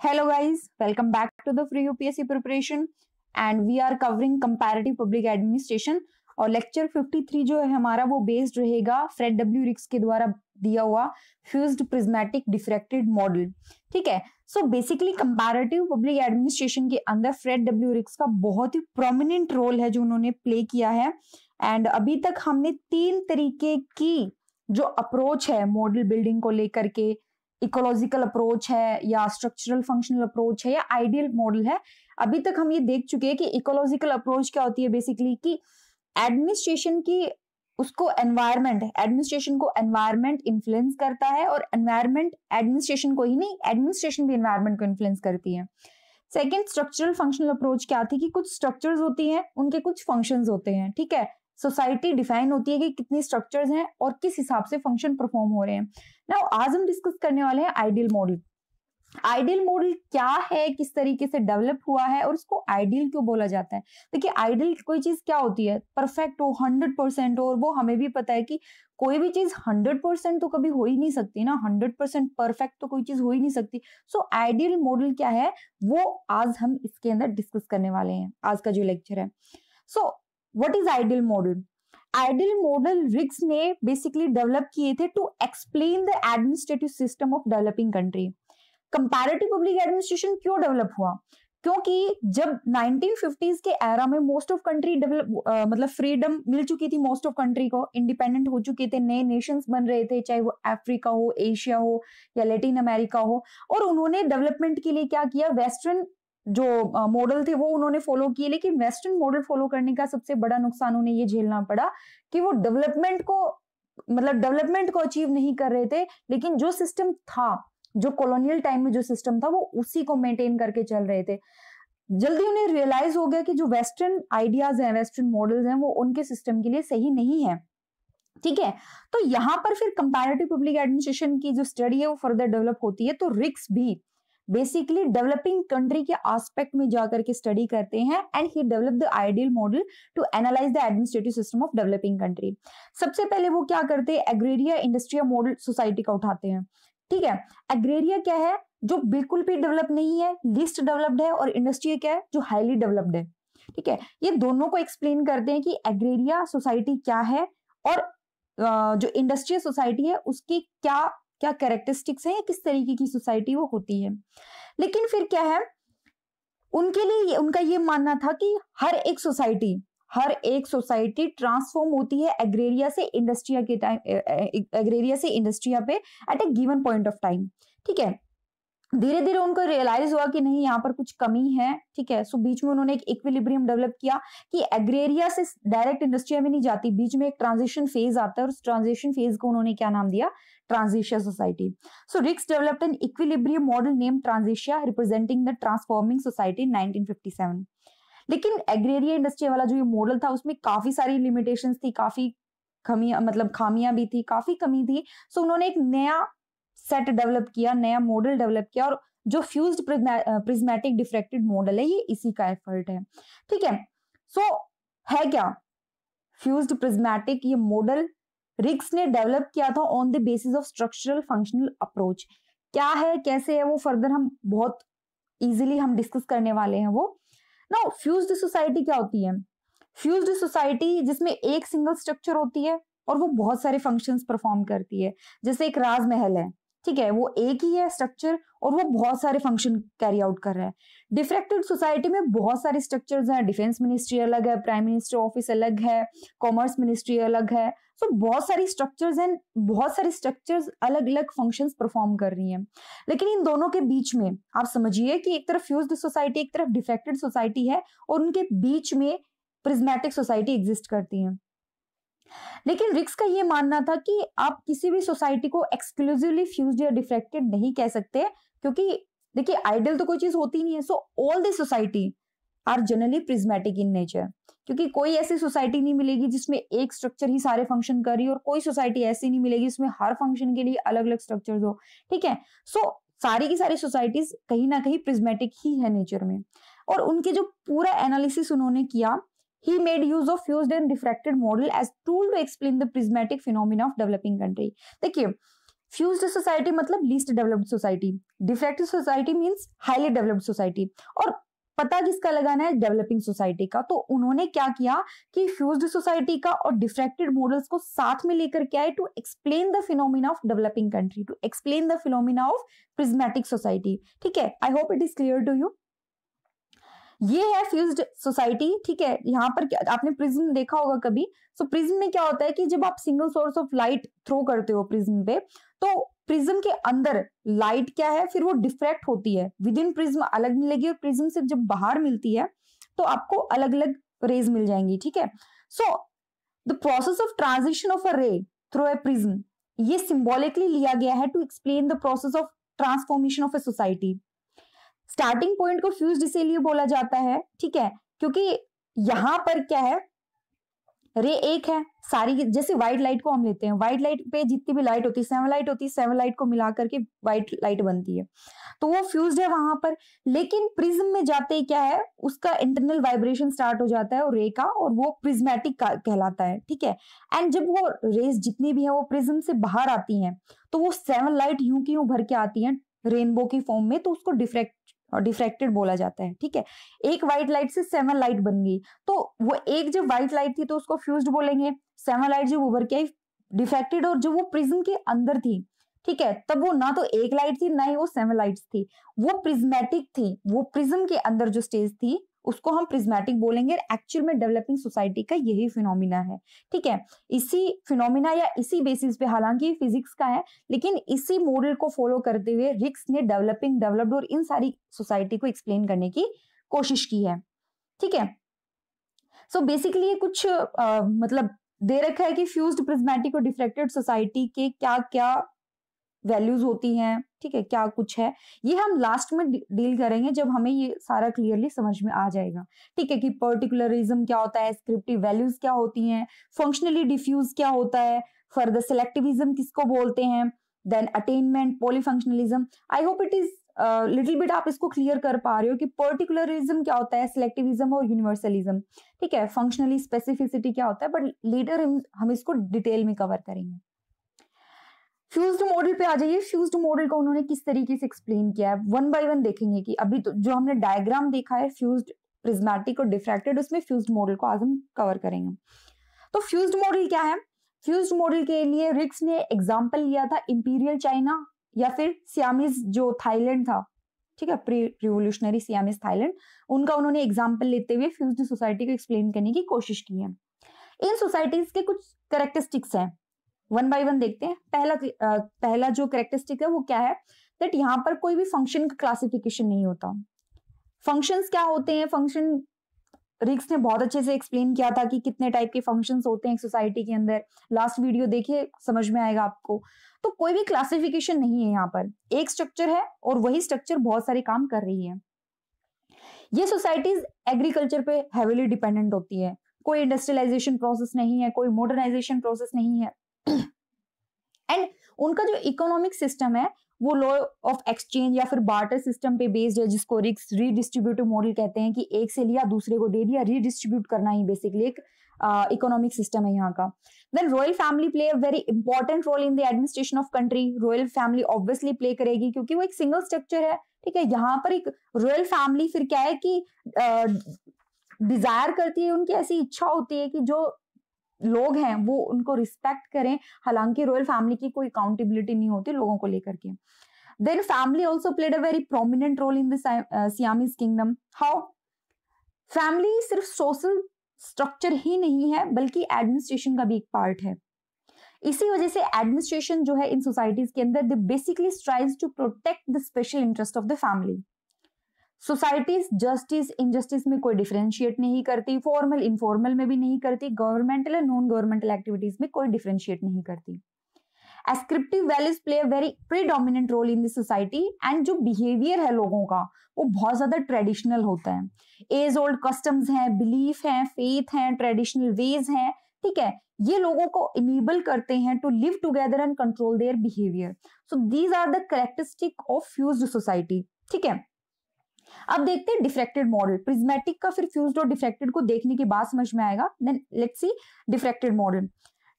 Hello guys, welcome back to the free UPSC preparation. And we are covering comparative public administration. और lecture 53 जो है हमारा वो based रहेगा फ्रेड डब्ल्यू रिक्स के द्वारा दिया हुआ फ्यूज्ड प्रिज्मेटिक डिफ्रेक्टेड मॉडल ठीक है? So basically comparative public administration के अंदर फ्रेड डब्ल्यू रिक्स का बहुत ही प्रोमिनेंट रोल है जो उन्होंने प्ले किया है. एंड अभी तक हमने तीन तरीके की जो अप्रोच है मॉडल बिल्डिंग को लेकर के इकोलॉजिकल अप्रोच है या स्ट्रक्चरल फंक्शनल अप्रोच है या आइडियल मॉडल है, अभी तक हम ये देख चुके हैं कि इकोलॉजिकल अप्रोच क्या होती है बेसिकली कि एडमिनिस्ट्रेशन की उसको एनवायरमेंट एडमिनिस्ट्रेशन को एनवायरमेंट इन्फ्लुएंस करता है और एनवायरमेंट एडमिनिस्ट्रेशन को ही नहीं एडमिनिस्ट्रेशन भी एनवायरमेंट को इन्फ्लुएंस करती है। सेकेंड स्ट्रक्चरल फंक्शनल अप्रोच क्या थी कि कुछ स्ट्रक्चर्स होती हैं, उनके कुछ फ़ंक्शंस होते हैं, ठीक है? सोसाइटी डिफाइन होती है कि कितनी स्ट्रक्चर्स हैं और किस हिसाब से फ़ंक्शन परफॉर्म हो रहे हैं। ना आज हम डिस्कस करने वाले हैं आइडियल मॉडल आइडियल मॉडल क्या है? किस तरीके से डेवलप हुआ है? और उसको आइडियल क्यों बोला जाता है? देखिए आइडियल कोई चीज़ क्या होती है? परफेक्ट हो हंड्रेड परसेंट हो, और वो हमें भी पता है कि कोई भी चीज़ हंड्रेड परसेंट तो कभी हो ही नहीं सकती ना। हंड्रेड परसेंट परफेक्ट तो कोई चीज़ हो ही नहीं सकती। सो आइडियल मॉडल क्या है? वो आज हम इसके अंदर डिस्कस करने वाले हैं। आज का जो लेक्चर है। So what is ideal model ideal model Riggs ने बेसिकली डेवलप किए थे to explain the administrative system of developing country comparative public administration क्यों डेवलप हुआ? क्योंकि जब 1950s के एरा में मोस्ट ऑफ़ कंट्री डेवलप मतलब फ्रीडम मिल चुकी थी मोस्ट ऑफ़ कंट्री को इंडिपेंडेंट हो चुके थे, नए नेशंस बन रहे थे, चाहे वो अफ्रीका हो एशिया हो, या लेटिन अमेरिका हो, और उन्होंने डेवलपमेंट के लिए क्या किया? वेस्टर्न जो मॉडल थे, वो उन्होंने फॉलो किए, लेकिन वेस्टर्न मॉडल फॉलो करने का सबसे बड़ा नुकसान उन्हें ये झेलना पड़ा कि वो डेवलपमेंट को मतलब डेवलपमेंट को अचीव नहीं कर रहे थे, लेकिन जो सिस्टम था, जो कॉलोनियल टाइम में जो सिस्टम था, वो उसी को मेंटेन करके चल रहे थे। जल्दी उन्हें रियलाइज़ हो गया कि जो वेस्टर्न आइडियाज़ हैं वेस्टर्न मॉडल्स हैं, वो उनके सिस्टम के लिए सही नहीं है। ठीक है? तो यहाँ पर फिर कंपैरेटिव पब्लिक एडमिनिस्ट्रेशन की जो स्टडी है, वो फर्दर डेवलप होती है तो रिक्स भी। बेसिकली डेवलपिंग कंट्री के आस्पेक्ट में जाकर के स्टडी करते हैं and he develop the ideal model to analyse the administrative system of developing country सबसे पहले वो क्या करते हैं? एग्रेरिया इंडस्ट्रियल मॉडल सोसाइटी का उठाते हैं। ठीक है? एग्रेरिया क्या है? जो बिल्कुल भी डेवलप नहीं है लिस्ट डेवलप्ड है और इंडस्ट्री क्या है? जो हाईली डेवलप्ड है। ठीक है? ये दोनों को एक्सप्लेन करते हैं कि एग्रेरिया सोसाइटी क्या है और जो इंडस्ट्रियल सोसाइटी है, उसकी क्या क्या कैरेक्टरिस्टिक्स है या किस तरीके की सोसाइटी वो होती है? लेकिन फिर क्या है? उनके लिए उनका ये मानना था कि हर एक सोसाइटी हर एक सोसाइटी ट्रांसफॉर्म होती है एग्रेरिया से इंडस्ट्रिया के टाइम एग्रेरिया से इंडस्ट्रिया पे at a given point of time ठीक है? धीरे धीरे उनको रियलाइज़ हुआ कि नहीं, यहाँ पर कुछ कमी है, ठीक है? सो बीच में उन्होंने एक इक्विलिब्रियम डेवलप किया कि एग्रेरिया से डायरेक्ट इंडस्ट्रिया में नहीं जाती। बीच में एक ट्रांजिशन फ़ेज़ आता है और उस ट्रांजिशन फ़ेज़ को उन्होंने क्या नाम दिया? Transitia society so Riggs developed an equilibrium model name Transitia representing the transforming society in 1957 लेकिन एग्रेरिया इंडस्ट्री वाला जो ये मॉडल था, उसमें काफ़ी सारी लिमिटेशंस थी, काफ़ी कमियाँ मतलब खामियाँ भी थी, काफ़ी कमी थी। सो उन्होंने एक नया सेट डेवलप किया नया मॉडल डेवलप किया और जो फ्यूज्ड प्रिज्मेटिक डिफ्रेक्टेड मॉडल है ये इसी का एफर्ट है। ठीक है? सो so, है क्या? फ्यूज्ड प्रिज्मेटिक ये मॉडल रिक्स ने डेवलप किया था on the basis of structural functional approach क्या है? कैसे है वो? फर्दर हम बहुत इजीली हम डिस्कस करने वाले हैं वो। ना फ्यूज्ड सोसाइटी क्या होती है? फ्यूज्ड सोसाइटी जिसमें एक सिंगल स्ट्रक्चर होती है और वो बहुत सारे फ़ंक्शंस परफॉर्म करती है। जैसे एक राजमहल है। ठीक है वो एक ही है स्ट्रक्चर और वो बहुत सारे फ़ंक्शन कैरी आउट कर रहा है। डिफ्रेक्टेड सोसाइटी में बहुत सारे स्ट्रक्चर्स हैं डिफेंस मिनिस्ट्री अलग है प्राइम मिनिस्टर ऑफ़िस अलग है कॉमर्स मिनिस्ट्री अलग है। सो so, बहुत सारी स्ट्रक्चर्स एंड बहुत सारी स्ट्रक्चर्स अलग अलग फ़ंक्शंस परफॉर्म कर रही हैं। लेकिन इन दोनों के बीच में आप समझिए कि एक तरफ़ फ्यूज्ड सोसाइटी एक तरफ़ डिफेक्टेड सोसाइटी है और उनके बीच में प्रिज्मेटिक सोसाइटी एग्जिस्ट करती है। लेकिन रिक्स का ये मानना था कि आप किसी भी सोसाइटी को एक्सक्लूसिवली फ्यूज्ड या डिफ्रेक्टेड नहीं कह सकते क्योंकि देखिए आइडल तो कोई चीज़ होती नहीं है। So all the society are generally prismatic in nature क्योंकि कोई ऐसी सोसाइटी नहीं मिलेगी जिसमें एक स्ट्रक्चर ही सारे फ़ंक्शन कर रही और कोई सोसाइटी ऐसी नहीं मिलेगी जिसमें हर फ़ंक्शन के लिए अलग अलग स्ट्रक्चर हो। ठीक है? सो so, सारी की सारी सोसाइटीज कहीं ना कहीं प्रिज्मेटिक ही है नेचर में। और उनके जो पूरा एनालिसिस उन्होंने किया He made use of fused and diffracted model as tool to explain the prismatic phenomena of developing country. देखिए फ्यूज्ड सोसाइटी मतलब least developed society diffractive society means highly developed society और पता किसका लगाना है? डेवलपिंग सोसाइटी का। तो उन्होंने क्या किया कि फ्यूज्ड सोसाइटी का और डिफ्रेक्टेड मॉडल्स को साथ में लेकर के आए to explain the phenomena of developing country to explain the phenomena of prismatic society ठीक है? I hope it is clear to you ये है फ्यूज्ड सोसाइटी ठीक है? यहाँ पर आपने प्रिज्म देखा होगा कभी? सो so, प्रिज्म में क्या होता है कि जब आप single source of light throw करते हो प्रिज्म पे तो प्रिज्म के अंदर लाइट क्या है? फिर वो डिफ्रेक्ट होती है। विद इन प्रिज्म अलग मिलेगी और प्रिज्म से जब बाहर मिलती है तो आपको अलग अलग रेज मिल जाएँगी ठीक है? So the process of transition of a ray through a prism ये सिंबॉलिकली लिया गया है to explain the process of transformation of a society starting point को फ्यूज इसीलिए बोला जाता है, ठीक है? क्योंकि यहाँ पर क्या है? रे एक है, सारी जैसे व्हाइट लाइट को हम लेते हैं व्हाइट लाइट पे जितनी भी लाइट होती है सेवन लाइट होती है सेवन लाइट को मिला करके व्हाइट लाइट बनती है। तो वो फ्यूज है वहाँ पर, लेकिन प्रिज्म में जाते ही क्या है? उसका इंटरनल वाइब्रेशन स्टार्ट हो जाता है और रे का, और वो प्रिज्मेटिक कहलाता है, ठीक है? एंड जब वो रेस जितनी भी है, वो प्रिज्म से बाहर आती है तो वो सेवन लाइट यूँ की यूँ भर के आती है रेनबो की फॉर्म में तो उसको डिफ्रेक्ट और डिफ्रेक्टेड बोला जाता है, ठीक है? एक व्हाइट लाइट से सेवन लाइट बन गई। तो वो एक जब व्हाइट लाइट थी तो उसको फ्यूज बोलेंगे। सेवन लाइट जब उभर के आई डिफेक्टेड और जो वो प्रिज्म के अंदर थी, ठीक है? तब वो ना तो एक लाइट थी, ना ही वो सेवन लाइट्स थी। वो प्रिज्मेटिक थी, वो प्रिज्म के अंदर जो स्टेज थी उसको हम प्रिज्मेटिक बोलेंगे एक्चुअल में डेवलपिंग सोसाइटी का यही फिनोमिना है। ठीक है? इसी फिनोमिना या इसी बेसिस पे हालाँकि फिजिक्स का है लेकिन इसी मॉडल को फॉलो करते हुए रिक्स ने डेवलपिंग डेवलप्ड और इन सारी सोसाइटी को एक्सप्लेन करने की कोशिश की है। ठीक है? सो बेसिकली ये कुछ आ, मतलब दे रखा है कि फ्यूज्ड प्रिज्मेटिक और डिफ्रेक्टेड सोसाइटी के क्या क्या वैल्यूज़ होती हैं, ठीक है, क्या कुछ है, ये हम लास्ट में डील करेंगे जब हमें ये सारा क्लियरली समझ में आ जाएगा। ठीक है कि पर्टिकुलरिज्म क्या होता है स्क्रिप्टिव वैल्यूज़ क्या होती हैं फंक्शनली डिफ्यूज क्या होता है फर्दर सिलेक्टिविज्म किसको बोलते हैं then attainment polyfunctionalism I hope it is little bit आप इसको क्लियर कर पा रहे हो कि पर्टिकुलरिज्म क्या होता है सिलेक्टिविज्म और यूनिवर्सलिज्म ठीक है फंक्शनली स्पेसिफिसिटी क्या होता है बट लेटर हम इसको डिटेल में कवर करेंगे। फ्यूज्ड मॉडल पे आ जाइए। फ्यूज्ड मॉडल को उन्होंने किस तरीके से एक्सप्लेन किया है। वन बाय वन देखेंगे कि अभी तो जो हमने डायग्राम देखा है फ्यूज्ड प्रिज्मेटिक और डिफ्रैक्टेड उसमें फ्यूज्ड मॉडल को आज हम कवर करेंगे। तो फ्यूज्ड मॉडल क्या है? फ्यूज्ड मॉडल के लिए रिक्स ने एग्ज़ाम्पल लिया था इंपीरियल चाइना या फिर सियामिस जो थाईलैंड था। ठीक है? प्री रिवोल्यूशनरी सियामिस थाईलैंड उनका उन्होंने एग्ज़ाम्पल लेते हुए फ्यूज्ड सोसाइटी को एक्सप्लेन करने की कोशिश की है। इन सोसाइटीज के कुछ करेक्टरिस्टिक्स हैं। वन बाय वन देखते हैं। पहला पहला जो करेक्टरिस्टिक है, वो क्या है? दैट यहाँ पर कोई भी फ़ंक्शन का क्लासिफिकेशन नहीं होता। फ़ंक्शंस क्या होते हैं? फ़ंक्शन रिक्स ने बहुत अच्छे से एक्सप्लेन किया था कि कितने टाइप के फ़ंक्शंस होते हैं सोसाइटी के अंदर। लास्ट वीडियो देखिए, समझ में आएगा आपको। तो कोई भी क्लासिफिकेशन नहीं है यहाँ पर। एक स्ट्रक्चर है और वही स्ट्रक्चर बहुत सारे काम कर रही है। ये सोसाइटीज एग्रीकल्चर पे हैवीली डिपेंडेंट होती है। कोई इंडस्ट्रियलाइजेशन प्रोसेस नहीं है, कोई मॉडर्नाइजेशन प्रोसेस नहीं है। एंड उनका जो इकोनॉमिक सिस्टम है, वो लॉ ऑफ़ एक्सचेंज या फिर बार्टर सिस्टम पे बेस्ड है, जिसको रिक्स रीडिस्ट्रीब्यूटिव मॉडल कहते हैं कि एक से लिया, दूसरे को दे दिया रीडिस्ट्रीब्यूट करना ही बेसिकली एक इकोनॉमिक सिस्टम है यहाँ का। Then royal family play a very important role in the administration of country royal family obviously play करेगी क्योंकि वो एक सिंगल स्ट्रक्चर है, ठीक है? यहाँ पर एक रॉयल फैमिली फिर क्या है कि डिज़ायर करती है, उनकी ऐसी इच्छा होती है कि जो लोग हैं, वो उनको रिस्पेक्ट करें। हालाँकि रॉयल फैमिली की कोई अकाउंटेबिलिटी नहीं होती लोगों को लेकर के। Then family also played a very prominent role in the Siamese kingdom how family सिर्फ़ सोशल स्ट्रक्चर ही नहीं है, बल्कि एडमिनिस्ट्रेशन का भी एक पार्ट है। इसी वजह से एडमिनिस्ट्रेशन जो है इन सोसाइटीज के अंदर they basically strive to protect the special interest of the family societies justice injustice में कोई डिफ्रेंशिएट नहीं करती फॉर्मल इनफॉर्मल में भी नहीं करती governmental and non governmental activities में कोई डिफ्रेंशिएट नहीं करती। Ascriptive values play a very predominant role in this society and जो बिहेवियर है लोगों का, वो बहुत ज़्यादा ट्रेडिशनल होता है। एज ओल्ड कस्टम्स हैं बिलीफ हैं फेथ हैं ट्रेडिशनल वेज हैं, ठीक है? ये लोगों को इनेबल करते हैं to live together and control their behaviour so these are the characteristic of fused society ठीक है? अब देखते हैं डिफ्रेक्टेड मॉडल प्रिज्मेटिक का फिर फ्यूज्ड और डिफ्रेक्टेड को देखने के बाद समझ में आएगा। Then let's see diffracted model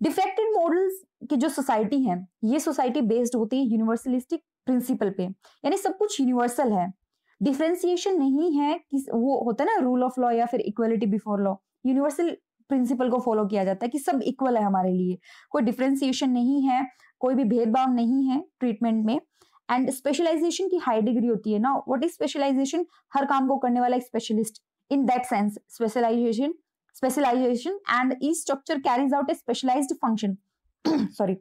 defected models की जो सोसाइटी है, ये सोसाइटी बेस्ड होती है यूनिवर्सलिस्टिक प्रिंसिपल पे। यानी सब कुछ यूनिवर्सल है। डिफ्रेंसिएशन नहीं है कि वो होता है ना रूल ऑफ़ लॉ या फिर equality before law universal principle को फॉलो किया जाता है कि सब इक्वल है हमारे लिए। कोई डिफ्रेंसिएशन नहीं है, कोई भी भेदभाव नहीं है ट्रीटमेंट में। एंड स्पेशलाइजेशन की हाई डिग्री होती है ना व्हाट इज़ स्पेशलाइजेशन हर काम को करने वाला एक specialist in that sense specialisation specialisation and each structure carries out a specialised function sorry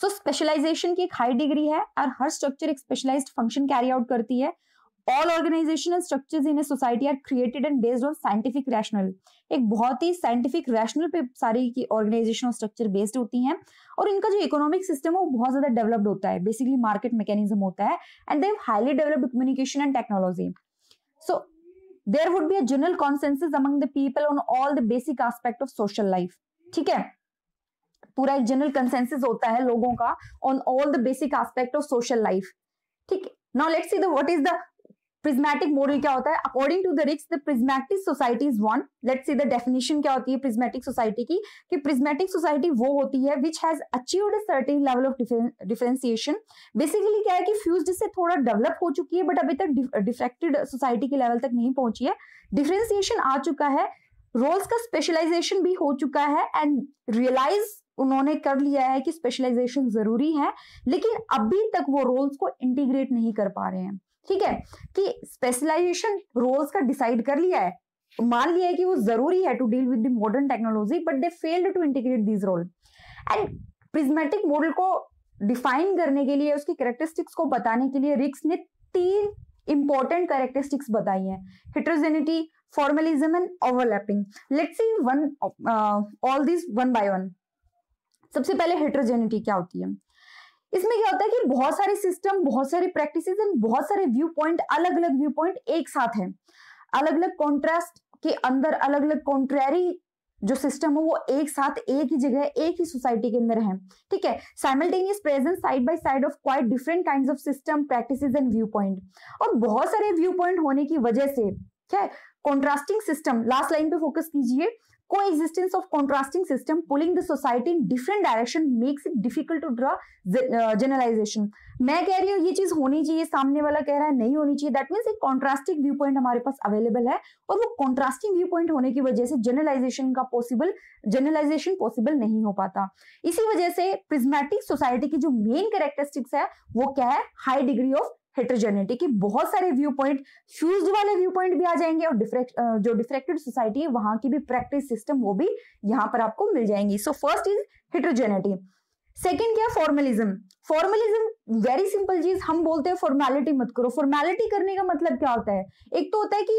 so specialisation की एक हाई डिग्री है और हर स्ट्रक्चर एक स्पेशलाइज फ़ंक्शन कैरी आउट करती है। All organisational structures in a society are created and based on scientific rational एक बहुत ही साइंटिफिक रैशनल पे सारी की ऑर्गेनाइजेशनल स्ट्रक्चर बेस्ड होती हैं और इनका जो इकोनॉमिक सिस्टम है वो बहुत ज़्यादा डेवलप्ड होता है। बेसिकली मार्केट मैकेनिज्म होता है and they highly developed communication and technology so there would be a general consensus among the people on all the basic aspect of social life ठीक है? पूरा एक जनरल कंसेंसस होता है लोगों का on all the basic aspect of social life ठीक? है now let's see the what is the prismatic model क्या होता है? According to the Riggs the prismatic society is one let's see the definition क्या होती है प्रिज्मेटिक सोसाइटी की? कि प्रिज्मेटिक सोसाइटी वो होती है which has achieved a certain level of differentiation basically क्या है कि फ्यूज्ड से थोड़ा डेवलप हो चुकी है बट अभी तक डिफ्रेक्टेड सोसाइटी के लेवल तक नहीं पहुँची है. डिफरेंशिएशन आ चुका है रोल्स का स्पेशलाइजेशन भी हो चुका है एंड रियलाइज़ उन्होंने कर लिया है कि स्पेशलाइजेशन ज़रूरी है, लेकिन अभी तक वो रोल्स को इंटीग्रेट नहीं कर पा रहे हैं. ठीक है, कि स्पेशलाइजेशन रोल्स का डिसाइड कर लिया है, मान लिया है कि वो ज़रूरी है to deal with the modern technology but they failed to integrate this role and prismatic model को डिफाइन करने के लिए, उसकी करेक्टरिस्टिक्स को बताने के लिए रिक्स ने तीन इंपॉर्टेंट करेक्टरिस्टिक्स बताई हैं heterogeneity formalism and overlapping let's see one all this one by one सबसे पहले हेट्रोजेनिटी क्या होती है? इसमें क्या होता है कि बहुत सारे सिस्टम बहुत सारे प्रैक्टिस एंड बहुत सारे व्यू पॉइंट अलग अलग व्यू पॉइंट एक साथ है। अलग अलग कॉन्ट्रास्ट के अंदर अलग अलग कॉन्ट्रेरी जो सिस्टम है वो एक साथ, एक ही जगह, एक ही सोसाइटी के अंदर है। ठीक है? Simultaneous presence side by side of quite different kinds of system practice and view point और बहुत सारे व्यू पॉइंट होने की वजह से क्या है? कॉन्ट्रास्टिंग सिस्टम लास्ट लाइन पे फोकस कीजिए। Coexistence of contrasting system pulling the society in different direction makes it difficult to draw generalization. मैं कह रही हूँ, ये चीज़ होनी चाहिए, सामने वाला कह रहा है नहीं होनी चाहिए दैट मीन्स एक कॉन्ट्रास्टिंग व्यू पॉइंट हमारे पास अवेलेबल है और वो कॉन्ट्रास्टिंग व्यू पॉइंट होने की वजह से जनरलाइजेशन का पॉसिबल जनरलाइजेशन पॉसिबल नहीं हो पाता। इसी वजह से प्रिज्मेटिक सोसाइटी की जो मेन कैरेक्टरिस्टिक्स है, वो क्या है? हाई डिग्री ऑफ़ हेट्रोजेनिटी की बहुत सारे व्यू पॉइंट फ्यूज वाले व्यू पॉइंट भी आ जाएँगे और डिफ्रेक्ट जो डिफ्रेक्टेड सोसाइटी है, वहाँ की भी प्रैक्टिस सिस्टम वो भी यहाँ पर आपको मिल जाएँगी। So first is heterogeneity second क्या? फॉर्मलिज्म फॉर्मलिज्म वेरी सिंपल चीज़, हम बोलते हैं फॉर्मेलिटी मत करो। फॉर्मेलिटी करने का मतलब क्या होता है? एक तो होता है कि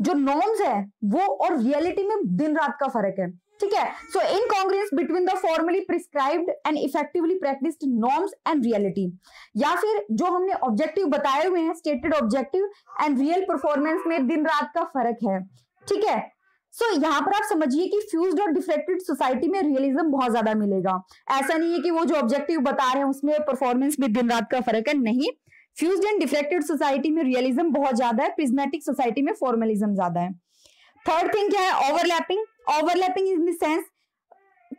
जो नॉर्म्स है, वो और रियलिटी में दिन रात का फ़र्क है। ठीक है? So incongruence between the formally prescribed and effectively practised norms and reality या फिर जो हमने ऑब्जेक्टिव बताए हुए हैं stated objective and real performance में दिन रात का फ़र्क है। ठीक है? सो so, यहाँ पर आप समझिए कि फ्यूज और डिफ्रेक्टेड सोसाइटी में रियलिज्म बहुत ज़्यादा मिलेगा। ऐसा नहीं है कि वो जो ऑब्जेक्टिव बता रहे हैं उसमें परफॉर्मेंस में दिन रात का फ़र्क है नहीं। फ्यूज एंड डिफ्रेक्टेड सोसाइटी में रियलिज्म बहुत ज़्यादा है प्रिज्मेटिक सोसाइटी में फॉर्मलिज्म ज़्यादा है। थर्ड थिंग क्या है? Overlapping overlapping in the sense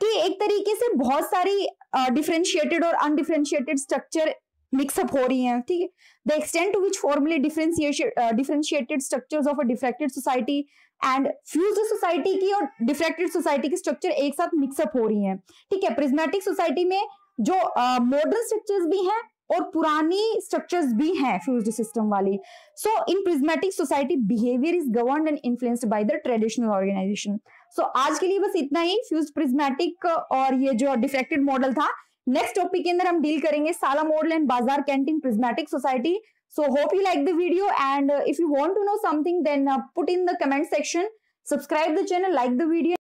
कि एक तरीके से बहुत सारी डिफ्रेंशिएटेड uh, और अनडिफ्रेंशिएटेड स्ट्रक्चर मिक्सअप हो रही हैं ठीक है? The extent to which formally differentiated structures of a diffracted society and fuse society की और डिफ्रेक्टेड सोसाइटी की स्ट्रक्चर एक साथ मिक्सअप हो रही हैं ठीक है? प्रिज्मेटिक सोसाइटी में जो मॉडर्न uh, स्ट्रक्चर्स भी हैं और पुरानी स्ट्रक्चर्स भी हैं फ्यूज्ड सिस्टम वाली। So in prismatic society behaviour is govern and influenced by the traditional organisation so आज के लिए बस इतना ही। फ्यूज प्रिज्मेटिक और ये जो डिफ्रेक्टेड मॉडल था नेक्स्ट टॉपिक के अंदर हम डील करेंगे sala model and bazaar canteen prismatic society you like the video and uh, if you want to know something then uh, put in the comment section subscribe the channel like the video